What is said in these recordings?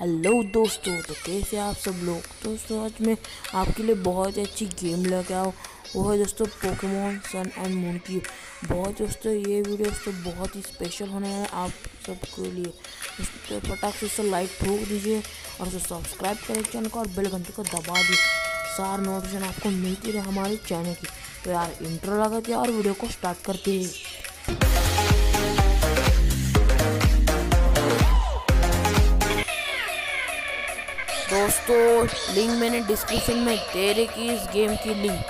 Hello दोस्तों तो कैसे आप सब लोग? दोस्तों, आज मैं आपके लिए बहुत ही अच्छी गेम लेके आऊँ। वो है दोस्तों पोकेमोन सन एंड मून की। बहुत दोस्तों, ये वीडियो दोस्तों बहुत ही स्पेशल होने है आप सबके लिए। दोस्तों, फटाक से उससे लाइक ठोक दीजिए और उसे सब्सक्राइब करें चैनल को और बेल घंटे को दबा दीजिए। सार नोटिफिकेशन आपको मिलती रहे हमारे चैनल की। तो यार इंट्रो लगाते और वीडियो को स्टार्ट करते हैं। दोस्तों लिंक मैंने डिस्क्रिप्शन में दे रखी इस गेम की लिंक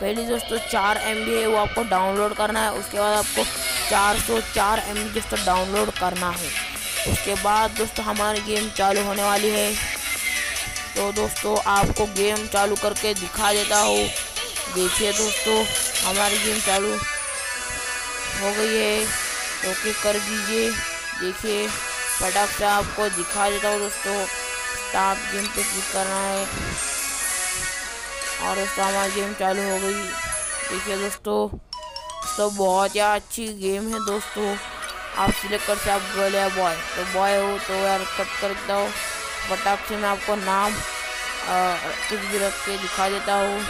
पहले दोस्तों, चार एम है वो आपको डाउनलोड करना है, उसके बाद आपको चार सौ चार एम दोस्तों डाउनलोड करना है। उसके बाद दोस्तों, हमारी गेम चालू होने वाली है। तो दोस्तों, आपको गेम चालू करके दिखा देता हूँ। देखिए दोस्तों, हमारी गेम चालू हो गई है। ओके तो कर दीजिए। देखिए, फटाक से आपको दिखा देता हूँ दोस्तों। स्टार्ट गेम पे क्लिक करना है। और दोस्तों हमारी गेम चालू हो गई। देखिए दोस्तों तो बहुत ही अच्छी गेम है दोस्तों। आप सिलेक्ट कर आप गर्ल या बॉय तो बॉय हो तो यार कट कर देता हूँ। फटाक से मैं आपको नाम कुछ भी रख के दिखा देता हूँ।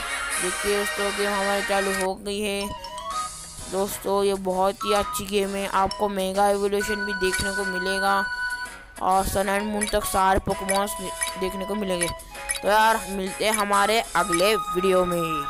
देखिए दोस्तों, गेम हमारी चालू हो गई है। दोस्तों, ये बहुत ही अच्छी गेम है। आपको मेगा एवोल्यूशन भी देखने को मिलेगा। और सन एंड मून तक सारे पोकमोन्स देखने को मिलेंगे। तो यार, मिलते हैं हमारे अगले वीडियो में।